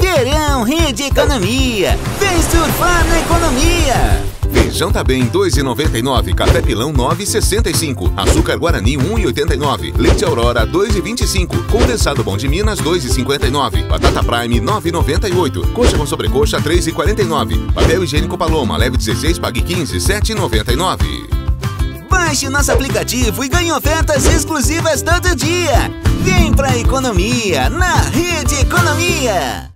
Verão Rede Economia. Vem surfar na economia. Feijão tá bem 2,99, café pilão 9,65, açúcar guarani 1,89, leite aurora 2,25, condensado bom de Minas 2,59, batata prime 9,98, coxa com sobrecoxa 3,49, papel higiênico paloma leve 16 pague 15 7,99. Baixe nosso aplicativo e ganhe ofertas exclusivas todo dia. Vem pra economia na Rede Economia.